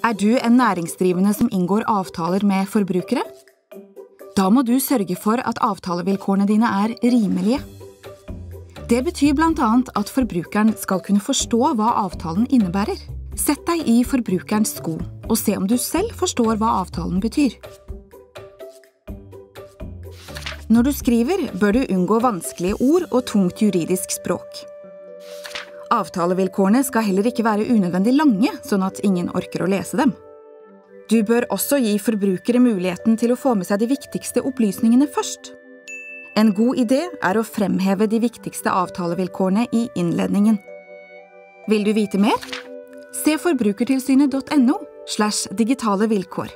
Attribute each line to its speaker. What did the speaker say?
Speaker 1: Er du en næringsdrivende som inngår avtaler med forbrukere? Da må du sørge for at avtalevilkårene dine er rimelige. Det betyr bl.a. at forbrukeren skal kunne forstå hva avtalen innebærer. Sett deg i forbrukerens sko, og se om du selv forstår hva avtalen betyr. Når du skriver, bør du unngå vanskelige ord og tungt juridisk språk. Avtalevilkårene skal heller ikke være unødvendig lange, sånn at ingen orker å lese dem. Du bør også gi forbrukere muligheten til å få med seg de viktigste opplysningene først. En god idé er å fremheve de viktigste avtalevilkårene i innledningen. Vil du vite mer? Se forbrukertilsynet.no slash digitale vilkår.